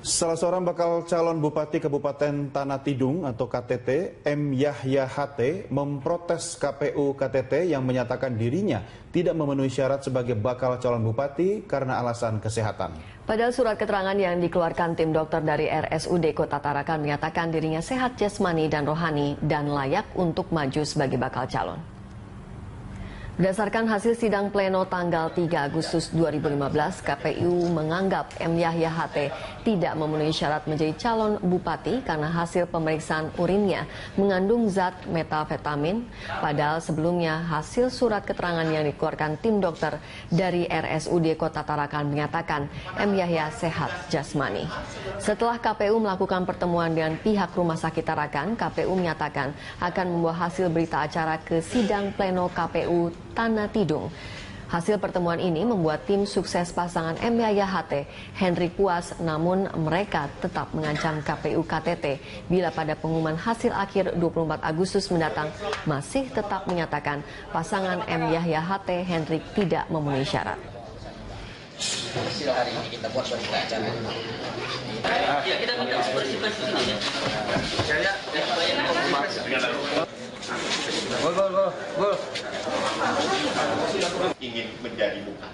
Salah seorang bakal calon Bupati Kabupaten Tanah Tidung atau KTT, M. Yahya HT, memprotes KPU KTT yang menyatakan dirinya tidak memenuhi syarat sebagai bakal calon bupati karena alasan kesehatan. Padahal surat keterangan yang dikeluarkan tim dokter dari RSUD Kota Tarakan menyatakan dirinya sehat jasmani dan rohani dan layak untuk maju sebagai bakal calon. Berdasarkan hasil sidang pleno tanggal 3 Agustus 2015, KPU menganggap M. Yahya HT tidak memenuhi syarat menjadi calon bupati karena hasil pemeriksaan urinnya mengandung zat metafetamin, padahal sebelumnya hasil surat keterangan yang dikeluarkan tim dokter dari RSUD Kota Tarakan menyatakan M. Yahya sehat jasmani. Setelah KPU melakukan pertemuan dengan pihak Rumah Sakit Tarakan, KPU menyatakan akan membawa hasil berita acara ke sidang pleno KPU Tanah Tidung. Hasil pertemuan ini membuat tim sukses pasangan M. Yahya Henry puas, namun mereka tetap mengancam KPU KTT bila pada pengumuman hasil akhir 24 Agustus mendatang masih tetap menyatakan pasangan M. Yahya Henry tidak memenuhi syarat. Ya, Gol, gol, gol, gol. ingin menjadi bukan.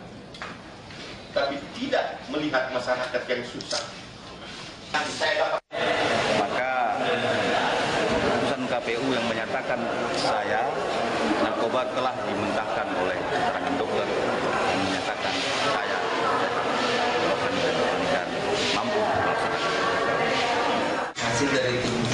Tapi tidak melihat masyarakat yang susah. Saya dapat Maka keputusan KPU yang menyatakan saya narkoba telah dimentahkan oleh keterangan dokter yang menyatakan saya dan mampu melaksanakan hasil dari tim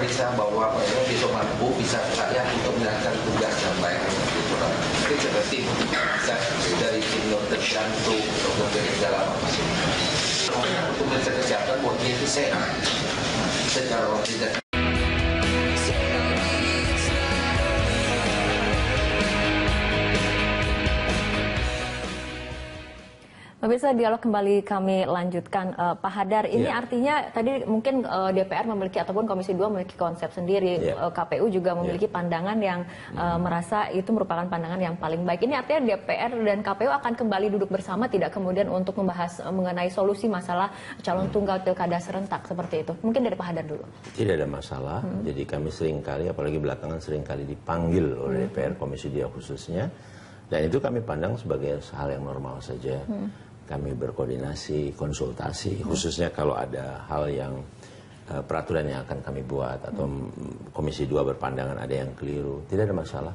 memeriksa bahwa mereka bisa mampu bisa layak untuk menjalankan tugas yang baik gitu kan. Itu seperti bisa dari tim dokter jantung, dokter segala macam. Untuk memeriksa kesehatan buat dia itu sehat secara rohani Pemirsa dialog kembali kami lanjutkan Eh, Pak Hadar. Ini Ya. artinya tadi mungkin eh, DPR memiliki ataupun Komisi 2 memiliki konsep sendiri. Ya. Eh, KPU juga memiliki pandangan yang eh, merasa itu merupakan pandangan yang paling baik. Ini artinya DPR dan KPU akan kembali duduk bersama tidak kemudian untuk membahas eh, mengenai solusi masalah calon tunggal pilkada serentak seperti itu. Mungkin dari Pak Hadar dulu. Tidak ada masalah. Jadi kami sering kali, apalagi belakangan sering kali dipanggil oleh DPR Komisi 2 khususnya. Dan itu kami pandang sebagai hal yang normal saja. Kami berkoordinasi, konsultasi, khususnya kalau ada hal yang eh, peraturan yang akan kami buat atau mm, Komisi 2 berpandangan ada yang keliru, tidak ada masalah.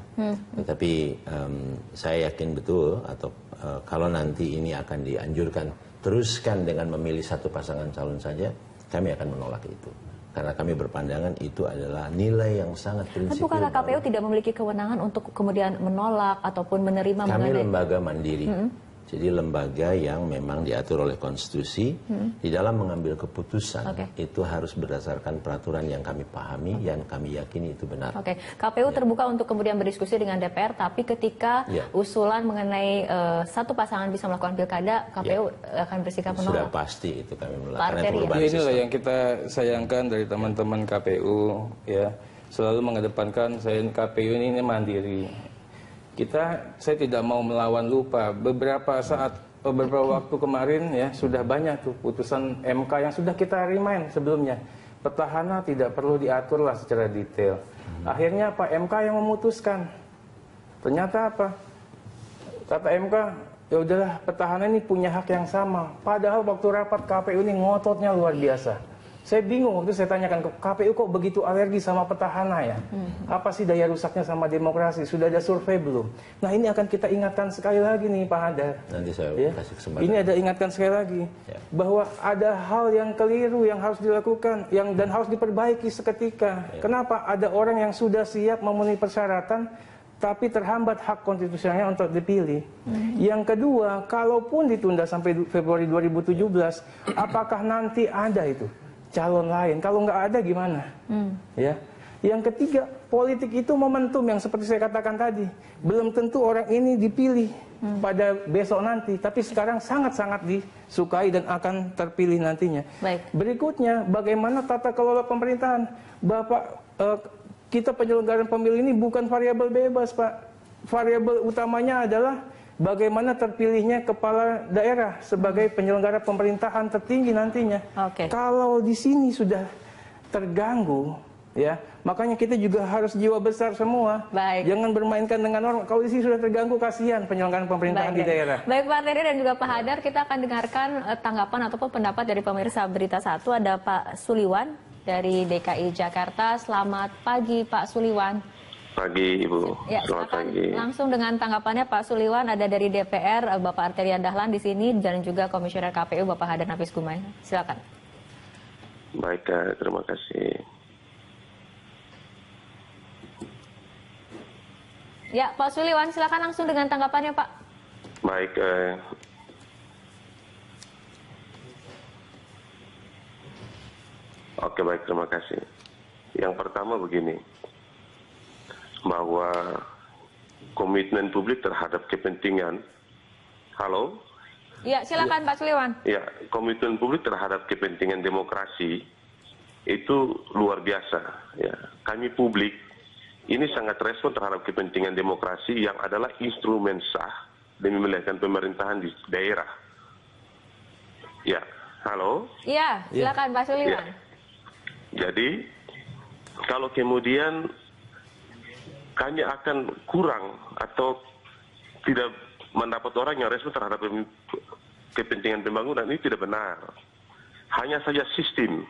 Tetapi em, saya yakin betul atau eh, kalau nanti ini akan dianjurkan teruskan dengan memilih satu pasangan calon saja, kami akan menolak itu. Karena kami berpandangan itu adalah nilai yang sangat Tapi prinsipil. bukanlah KPU tidak memiliki kewenangan untuk kemudian menolak ataupun menerima Kami mengenai lembaga mandiri. Jadi lembaga yang memang diatur oleh konstitusi di dalam mengambil keputusan Oke. itu harus berdasarkan peraturan yang kami pahami dan kami yakini itu benar. Oke, KPU terbuka untuk kemudian berdiskusi dengan DPR, tapi ketika Ya. usulan mengenai eh, satu pasangan bisa melakukan pilkada, KPU akan bersikap Sudah menolak. pasti itu kami perubahan Ya, inilah yang kita sayangkan dari teman-teman KPU ya selalu mengedepankan saya KPU ini, ini mandiri. Kita saya tidak mau melawan lupa beberapa saat beberapa waktu kemarin ya sudah banyak tuh putusan MK yang sudah kita remind sebelumnya. Petahana tidak perlu diatur lah secara detail. Akhirnya Pak MK yang memutuskan. Ternyata apa? Kata MK, ya udahlah petahana ini punya hak yang sama. Padahal waktu rapat KPU ini ngototnya luar biasa. Saya bingung waktu saya tanyakan ke KPU kok begitu alergi sama petahana ya? Apa sih daya rusaknya sama demokrasi? Sudah ada survei belum? Nah ini akan kita ingatkan sekali lagi nih Pak Hadar. Nanti saya Ya. kasih kesempatan. Ini ada ingatkan sekali lagi Ya. bahwa ada hal yang keliru yang harus dilakukan yang dan harus diperbaiki seketika. Ya. Kenapa ada orang yang sudah siap memenuhi persyaratan tapi terhambat hak konstitusionalnya untuk dipilih. Yang kedua, kalaupun ditunda sampai Februari 2017, apakah nanti ada itu calon lain? Kalau nggak ada gimana? Ya. Yang ketiga, politik itu momentum yang seperti saya katakan tadi. Belum tentu orang ini dipilih pada besok nanti, tapi sekarang sangat-sangat disukai dan akan terpilih nantinya. Baik. Berikutnya, bagaimana tata kelola pemerintahan? Bapak, eh, kita penyelenggaraan pemilu ini bukan variabel bebas, Pak. Variabel utamanya adalah bagaimana terpilihnya kepala daerah sebagai penyelenggara pemerintahan tertinggi nantinya. Oke. Kalau di sini sudah terganggu, ya makanya kita juga harus jiwa besar semua. Baik. Jangan bermainkan dengan orang. Kalau di sini sudah terganggu, kasihan penyelenggaraan pemerintahan di baik. daerah. Baik Pak Teri dan juga Pak Hadar, kita akan dengarkan eh, tanggapan ataupun pendapat dari pemirsa Berita Satu. Ada Pak Suliwan dari DKI Jakarta. Selamat pagi Pak Suliwan. Pagi Ibu, Ya, selamat pagi. langsung dengan tanggapannya Pak Suliwan ada dari DPR eh, Bapak Arteria Dahlan di sini dan juga Komisioner KPU Bapak Hadar Nafis Gumai. Silakan. Baik, terima kasih. Ya, Pak Suliwan silakan langsung dengan tanggapannya Pak. Baik, eh, oke baik, terima kasih. Yang pertama begini, bahwa komitmen publik terhadap kepentingan, halo, Ya, silakan Pak Suliwan. ya komitmen publik terhadap kepentingan demokrasi itu luar biasa. Ya, kami publik ini sangat respon terhadap kepentingan demokrasi yang adalah instrumen sah demi melahirkan pemerintahan di daerah. Ya, halo. Iya, silakan Pak Suliwan. Jadi kalau kemudian kami akan kurang atau tidak mendapat orang yang respon terhadap kepentingan pembangunan ini tidak benar. Hanya saja sistem,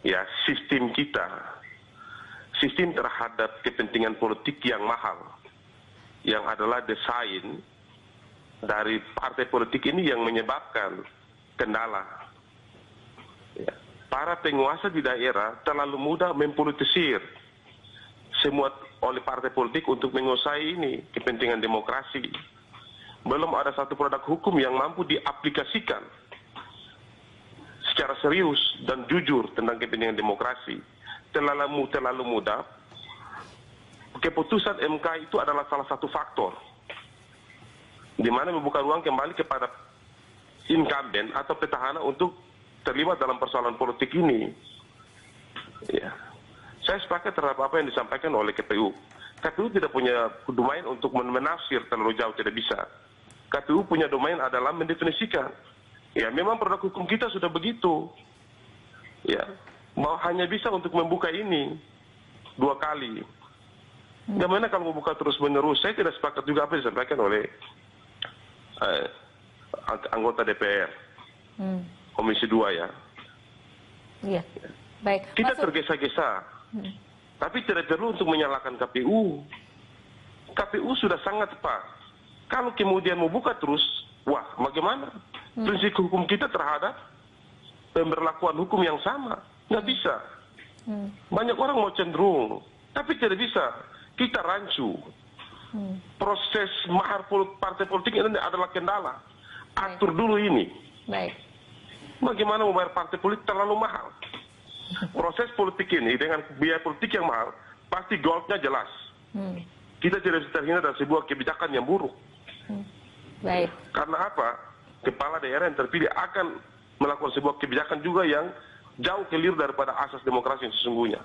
ya sistem kita, sistem terhadap kepentingan politik yang mahal, yang adalah desain dari partai politik ini yang menyebabkan kendala. Ya. Para penguasa di daerah terlalu mudah mempolitisir semua oleh partai politik untuk menguasai ini kepentingan demokrasi. Belum ada satu produk hukum yang mampu diaplikasikan secara serius dan jujur tentang kepentingan demokrasi. Terlalu terlalu mudah. Keputusan MK itu adalah salah satu faktor di mana membuka ruang kembali kepada incumbent atau petahana untuk terlibat dalam persoalan politik ini. Ya. Saya sepakat terhadap apa yang disampaikan oleh KPU. KPU tidak punya domain untuk men- menafsir terlalu jauh, tidak bisa. KPU punya domain adalah mendefinisikan. Ya, memang produk hukum kita sudah begitu. Ya, mau hanya bisa untuk membuka ini dua kali. Bagaimana kalau membuka terus menerus? Saya tidak sepakat juga apa yang disampaikan oleh eh, ang- anggota DPR, Hmm. Komisi 2 ya. Iya. Baik. Kita tergesa-gesa, tapi tidak perlu untuk menyalahkan KPU. KPU sudah sangat tepat. Kalau kemudian mau buka terus, wah bagaimana? Prinsip hukum kita terhadap pemberlakuan hukum yang sama. Nggak bisa. Hmm. Banyak orang mau cenderung, tapi tidak bisa. Kita rancu. Hmm. Proses mahar partai politik ini adalah kendala. Atur dulu ini. Baik. Bagaimana membayar partai politik terlalu mahal? Proses politik ini dengan biaya politik yang mahal, pasti goalnya jelas. Hmm. Kita tidak bisa terhindar dari sebuah kebijakan yang buruk. Baik. Karena apa? Kepala daerah yang terpilih akan melakukan sebuah kebijakan juga yang jauh keliru daripada asas demokrasi yang sesungguhnya.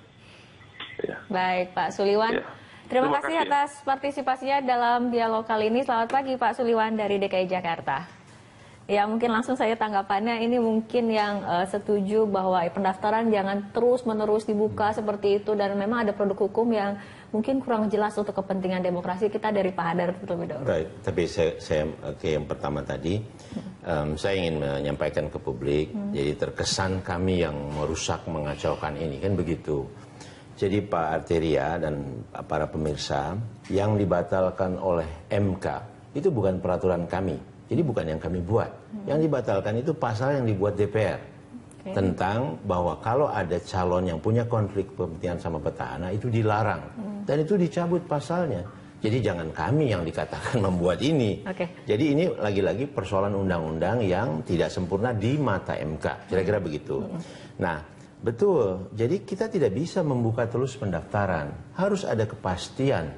Ya. Baik, Pak Suliwan. Ya. Terima, Terima kasih kasih. atas partisipasinya dalam dialog kali ini. Selamat pagi, Pak Suliwan dari DKI Jakarta. Ya, mungkin langsung saya tanggapannya. Ini mungkin yang eh, setuju bahwa pendaftaran jangan terus-menerus dibuka seperti itu. Dan memang ada produk hukum yang mungkin kurang jelas untuk kepentingan demokrasi kita dari Pak Hadar terlebih dahulu. Baik, tapi saya, saya ke yang pertama tadi, em, saya ingin menyampaikan ke publik, jadi terkesan kami yang merusak, mengacaukan ini, kan begitu. Jadi Pak Arteria dan para pemirsa, yang dibatalkan oleh MK, itu bukan peraturan kami, jadi bukan yang kami buat. Yang dibatalkan itu pasal yang dibuat DPR Oke. tentang bahwa kalau ada calon yang punya konflik kepentingan sama petahana itu dilarang dan itu dicabut pasalnya. Jadi jangan kami yang dikatakan membuat ini. Oke. Jadi ini lagi-lagi persoalan undang-undang yang tidak sempurna di mata MK. Kira-kira begitu. Nah, betul. Jadi kita tidak bisa membuka terus pendaftaran. Harus ada kepastian.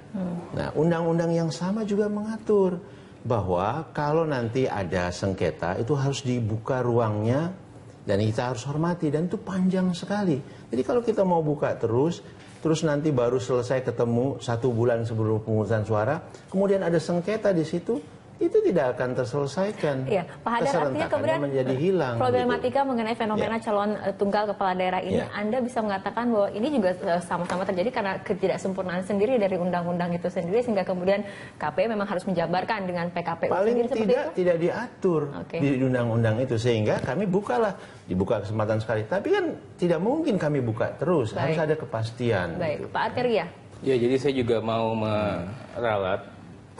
Nah, undang-undang yang sama juga mengatur bahwa kalau nanti ada sengketa itu harus dibuka ruangnya dan kita harus hormati dan itu panjang sekali. Jadi kalau kita mau buka terus, terus nanti baru selesai ketemu satu bulan sebelum pemungutan suara, kemudian ada sengketa di situ, itu tidak akan terselesaikan. Iya, Pak Hadar artinya kemudian menjadi hilang. problematika gitu. mengenai fenomena Ya. calon eh, tunggal kepala daerah ini, Ya. Anda bisa mengatakan bahwa ini juga eh, sama-sama terjadi karena ketidaksempurnaan sendiri dari undang-undang itu sendiri sehingga kemudian KPU memang harus menjabarkan dengan PKPU Paling sendiri seperti tidak itu. tidak diatur Oke. di undang-undang itu sehingga kami bukalah dibuka kesempatan sekali. Tapi kan tidak mungkin kami buka terus, Baik. harus ada kepastian. Baik, gitu. Pak Arteria. Ya, jadi saya juga mau meralat.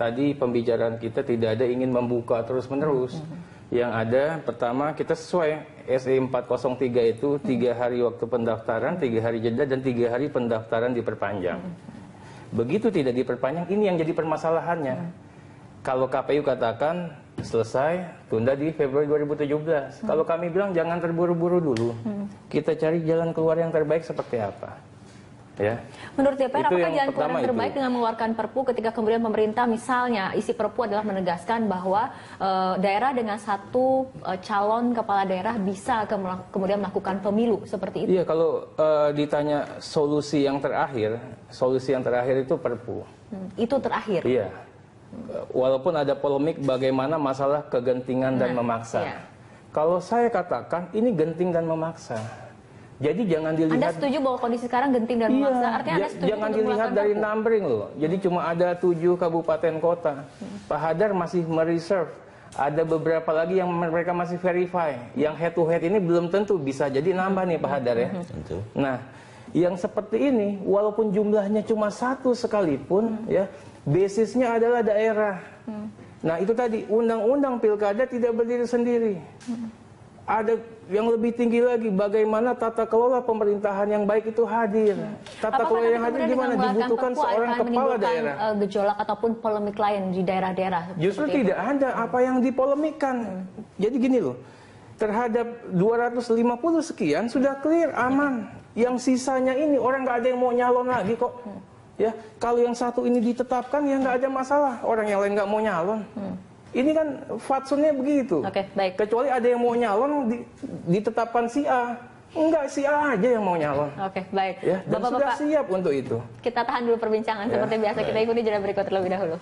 Tadi pembicaraan kita tidak ada ingin membuka terus-menerus. Yang ada, pertama kita sesuai SE 403 itu tiga hari waktu pendaftaran, tiga hari jeda, dan tiga hari pendaftaran diperpanjang. Begitu tidak diperpanjang, ini yang jadi permasalahannya. Kalau KPU katakan selesai, tunda di Februari 2017. Kalau kami bilang jangan terburu-buru dulu. Kita cari jalan keluar yang terbaik seperti apa. Ya. Menurut DPR, Itu apakah yang jalan keluar yang terbaik itu. dengan mengeluarkan Perpu ketika kemudian pemerintah misalnya isi Perpu adalah menegaskan bahwa eh, daerah dengan satu eh, calon kepala daerah bisa ke- kemudian melakukan pemilu seperti itu? Iya, kalau eh, ditanya solusi yang terakhir, solusi yang terakhir itu Perpu. Hmm, itu terakhir. Iya. Walaupun ada polemik bagaimana masalah kegentingan dan Nah, memaksa. iya. Kalau saya katakan ini genting dan memaksa. Jadi jangan Anda dilihat setuju bahwa kondisi sekarang genting dan Iya, memaksa? Artinya Anda setuju jangan dilihat dari Perpu? numbering loh. Jadi cuma ada tujuh kabupaten kota. Pak Hadar masih mereserve. Ada beberapa lagi yang mereka masih verify. Yang head to head ini belum tentu bisa jadi nambah nih Pak Hadar ya. Tentu. Nah, yang seperti ini, walaupun jumlahnya cuma satu sekalipun, ya, basisnya adalah daerah. Nah, itu tadi undang-undang pilkada tidak berdiri sendiri. Ada yang lebih tinggi lagi, bagaimana tata kelola pemerintahan yang baik itu hadir. Tata Apakah kelola yang hadir gimana? Dibutuhkan seorang kepala daerah. eh, gejolak ataupun polemik lain di daerah-daerah? Justru seperti itu? tidak ada apa yang dipolemikan. Jadi gini loh, terhadap 250 sekian sudah clear, aman. Yang sisanya ini orang nggak ada yang mau nyalon lagi kok. Ya, kalau yang satu ini ditetapkan ya nggak ada masalah. Orang yang lain nggak mau nyalon. Ini kan fatsunnya begitu. Oke, baik. Kecuali ada yang mau nyalon di- ditetapkan si A. Enggak, si A aja yang mau nyalon. Oke, baik. Ya, dan sudah Bapak-bapak, siap untuk itu. kita tahan dulu perbincangan. Ya, Seperti biasa, kita ikuti jeda berikut terlebih dahulu.